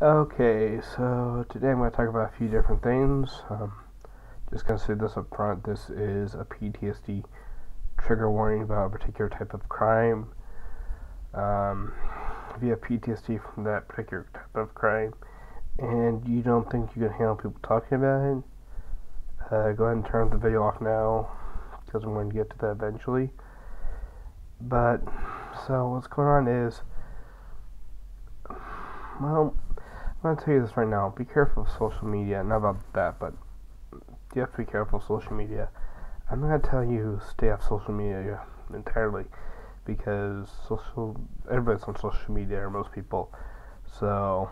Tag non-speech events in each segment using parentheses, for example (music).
Okay, so today I'm going to talk about a few different things. Um, just going to say this up front this is a PTSD trigger warning about a particular type of crime. Um, if you have PTSD from that particular type of crime and you don't think you can handle people talking about it, uh, go ahead and turn the video off now because I'm going to get to that eventually. But, so what's going on is, well, I'm gonna tell you this right now. Be careful of social media. Not about that, but you have to be careful of social media. I'm not gonna tell you stay off social media entirely because social everybody's on social media or most people. So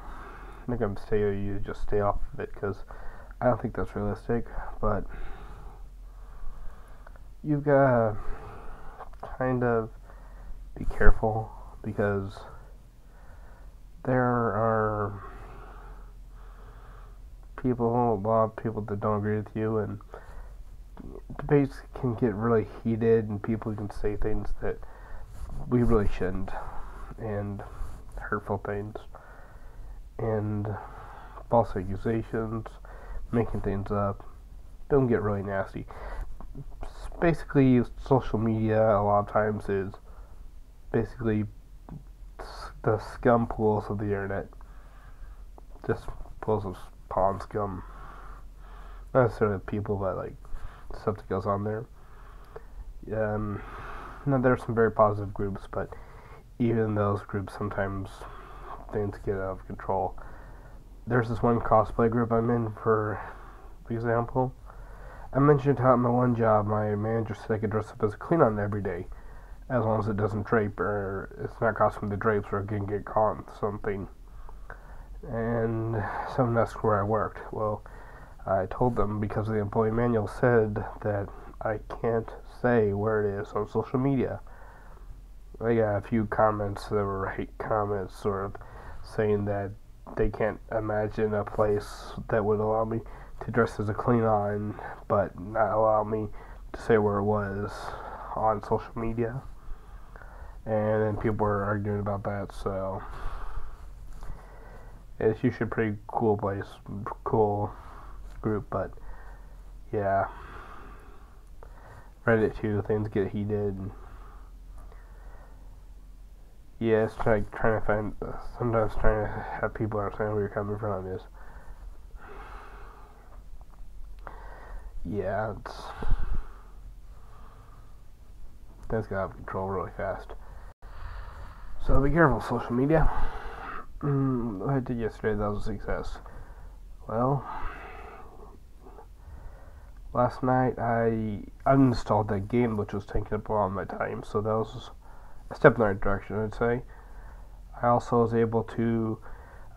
I'm not gonna say you just stay off of it because I don't think that's realistic. But you've got kind of be careful because there are people, a lot of people that don't agree with you, and debates can get really heated, and people can say things that we really shouldn't, and hurtful things, and false accusations, making things up. Don't get really nasty. Basically, social media a lot of times is basically the scum pools of the internet. Just pools of pond scum. Not necessarily people, but like stuff that goes on there. Um, now there are some very positive groups, but even those groups sometimes things get out of control. There's this one cosplay group I'm in, for example. I mentioned how at my one job, my manager said I could dress up as a Klingon every day, as long as it doesn't drape or it's not costing the drapes or it can get caught in something and someone asked where I worked. Well, I told them because the employee manual said that I can't say where it is on social media. I got a few comments that were right comments, sort of saying that they can't imagine a place that would allow me to dress as a Klingon, but not allow me to say where it was on social media. And then people were arguing about that, so it's usually a pretty cool place, cool group, but yeah. Reddit too, things get heated. Yeah, it's like trying to find, sometimes trying to have people understand where you're coming from is. Yeah, it's. That's got out of control really fast. So be careful, social media. Mm, I did yesterday. That was a success. Well, last night I uninstalled that game, which was taking up a lot of my time. So that was a step in the right direction, I'd say. I also was able to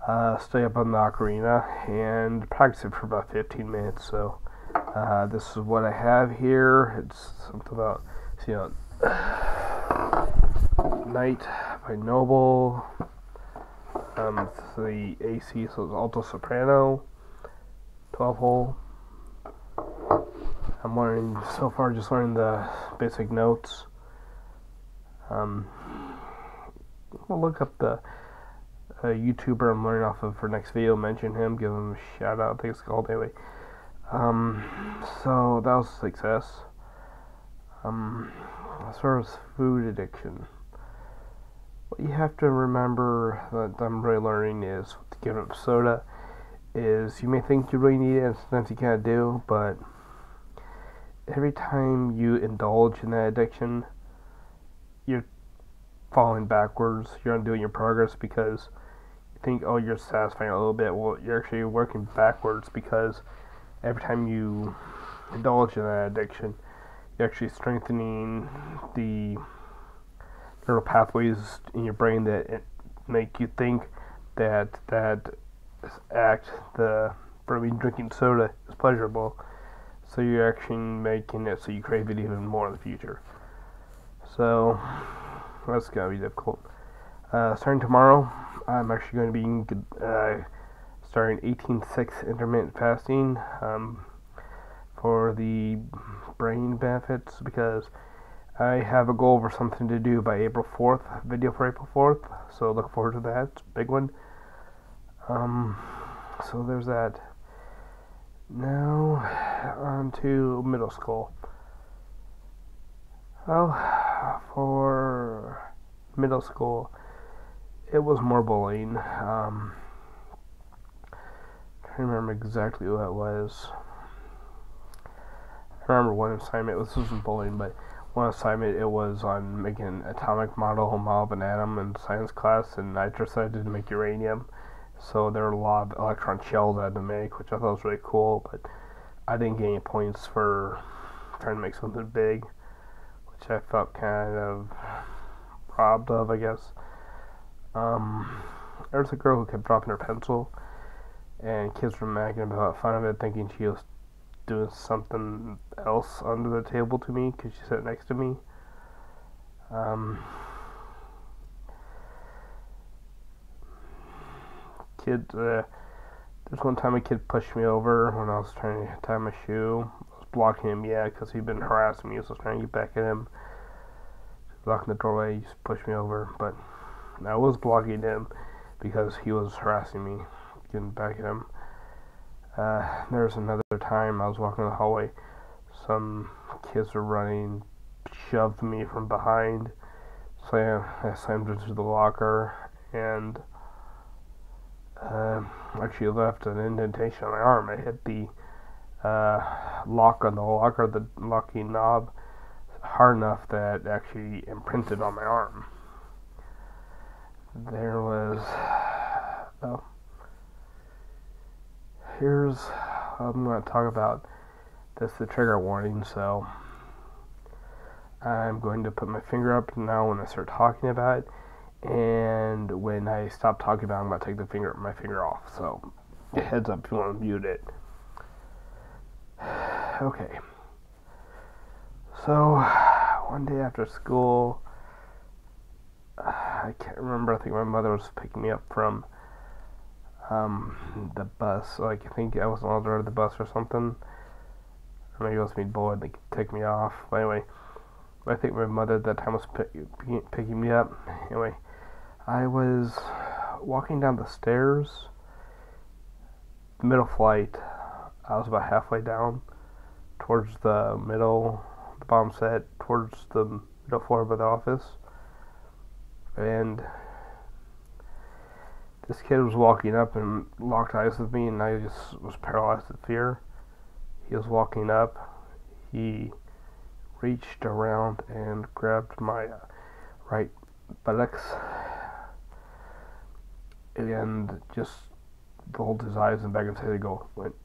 uh, stay up on the ocarina and practice it for about 15 minutes. So uh, this is what I have here. It's something about, you (sighs) know, Night by Noble. Um, the AC, so it's alto soprano, 12 hole. I'm learning so far, just learning the basic notes. Um, we'll look up the uh, YouTuber I'm learning off of for next video. Mention him, give him a shout out. I think it's called anyway. Um, so that was a success. Um, as far as food addiction what you have to remember that I'm really learning is to give up soda is you may think you really need it and sometimes you can't do, but every time you indulge in that addiction, you're falling backwards. You're undoing your progress because you think, oh, you're satisfying a little bit. Well, you're actually working backwards because every time you indulge in that addiction, you're actually strengthening the neural pathways in your brain that make you think that that act, the for me drinking soda, is pleasurable. So you're actually making it so you crave it even more in the future. So that's gonna be difficult. Uh, starting tomorrow, I'm actually going to be uh, starting 18-6 intermittent fasting um, for the brain benefits because I have a goal for something to do by April 4th, video for April 4th, so look forward to that. Big one. Um, so there's that. Now, on to middle school. Well, for middle school, it was more bullying. Um, I can't remember exactly what it was. I remember one assignment, this wasn't bullying, but one assignment it was on making an atomic model, model of an atom in science class, and I decided to make uranium. So there were a lot of electron shells I had to make, which I thought was really cool, but I didn't get any points for trying to make something big, which I felt kind of robbed of, I guess. Um, there was a girl who kept dropping her pencil, and kids were making about fun of it, thinking she was doing something else under the table to me because she sat next to me. Um, kid, uh, there's one time a kid pushed me over when I was trying to tie my shoe. I was blocking him, yeah, because he'd been harassing me, so I was trying to get back at him. Blocking the doorway, he pushed me over, but I was blocking him because he was harassing me, getting back at him. Uh, there was another time I was walking the hallway, some kids were running, shoved me from behind, So I slammed into the locker, and uh, actually left an indentation on my arm. I hit the uh, lock on the locker, the locking knob, hard enough that actually imprinted on my arm. There was. Oh. Here's. I'm going to talk about this the trigger warning, so. I'm going to put my finger up now when I start talking about it and when I stop talking about it, I'm going to take the finger my finger off. So, heads up if you want to mute it. (sighs) Okay. So, one day after school, (sighs) I can't remember. I think my mother was picking me up from um, the bus. Like I think I was on the the bus or something. Or maybe it was me bored. They take me off. But anyway, I think my mother at that time was pick, picking me up. Anyway, I was walking down the stairs, middle flight. I was about halfway down towards the middle, the bottom set, towards the middle floor of the office. And this kid was walking up and locked eyes with me, and I just was paralyzed with fear. He was walking up. He reached around and grabbed my uh, right buttocks and just rolled his eyes and back of his head and go went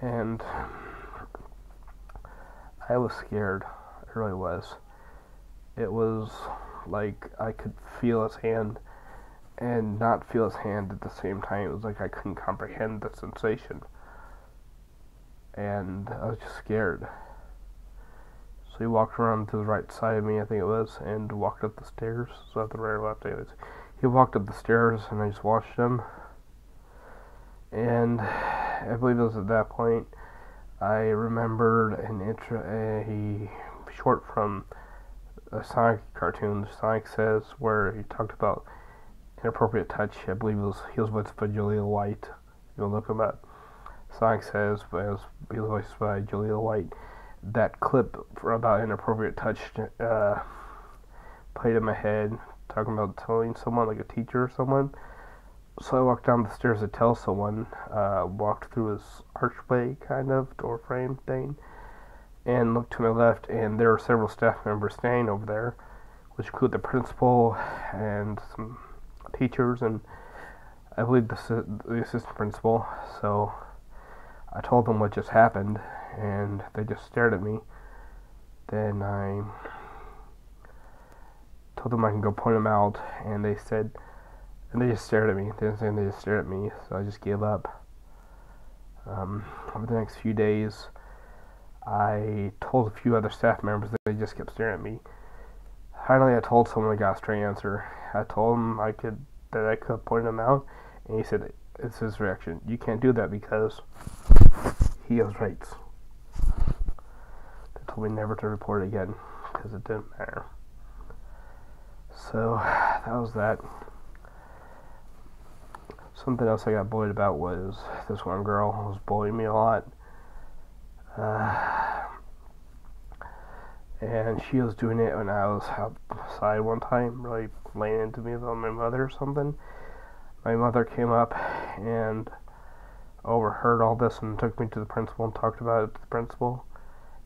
and I was scared. I really was. It was like I could feel his hand and not feel his hand at the same time. It was like I couldn't comprehend the sensation. And I was just scared. So he walked around to the right side of me, I think it was, and walked up the stairs. So at the right or left, anyways. He walked up the stairs, and I just watched him. And I believe it was at that point I remembered an intro, a short from a Sonic cartoon, Sonic Says, where he talked about inappropriate touch. I believe it was he was voiced by Jaleel White. You'll look him up. Sonic Says, but it was, he was voiced by Jaleel White that clip for about inappropriate touch uh, played in my head, talking about telling someone, like a teacher or someone. So I walked down the stairs to tell someone, uh, walked through this archway kind of door frame thing, and looked to my left, and there are several staff members staying over there, which include the principal and some teachers, and I believe the, the assistant principal. So I told them what just happened, and they just stared at me. Then I told them I can go point them out, and they said, and they just stared at me. They didn't say they just stared at me, so I just gave up. Um, over the next few days, I told a few other staff members that they just kept staring at me. Finally, I told someone I got a straight answer. I told him I could that I could point them out, and he said, "It's his reaction. You can't do that because he has rights." told me never to report again because it didn't matter. So (sighs) that was that? Something else I got bullied about was this one girl was bullying me a lot. Uh, and she was doing it when I was outside one time, really laying into me about my mother or something. My mother came up and overheard all this and took me to the principal and talked about it to the principal.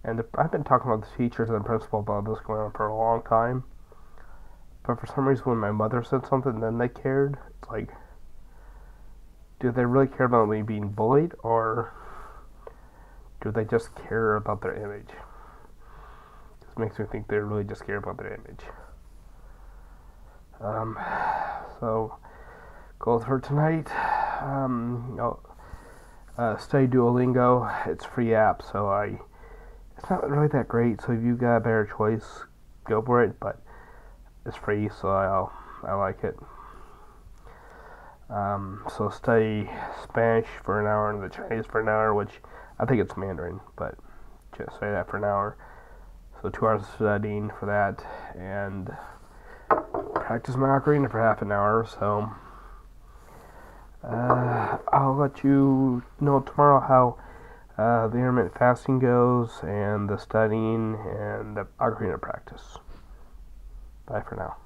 And the, I've been talking about the teachers and the principal about this going on for a long time. But for some reason, when my mother said something, then they cared. It's like, do they really care about me being bullied, or do they just care about their image? This makes me think they really just care about their image. Um, so, goals for tonight. Um, uh, study Duolingo. It's free app, so I. It's not really that great. So if you got a better choice, go for it. But it's free, so I'll I like it. Um, so study Spanish for an hour and the Chinese for an hour, which I think it's Mandarin, but just say that for an hour. So two hours of studying for that, and practice my ocarina for half an hour. So uh, I'll let you know tomorrow how uh, the intermittent fasting goes, and the studying and the ocarina practice. Bye for now.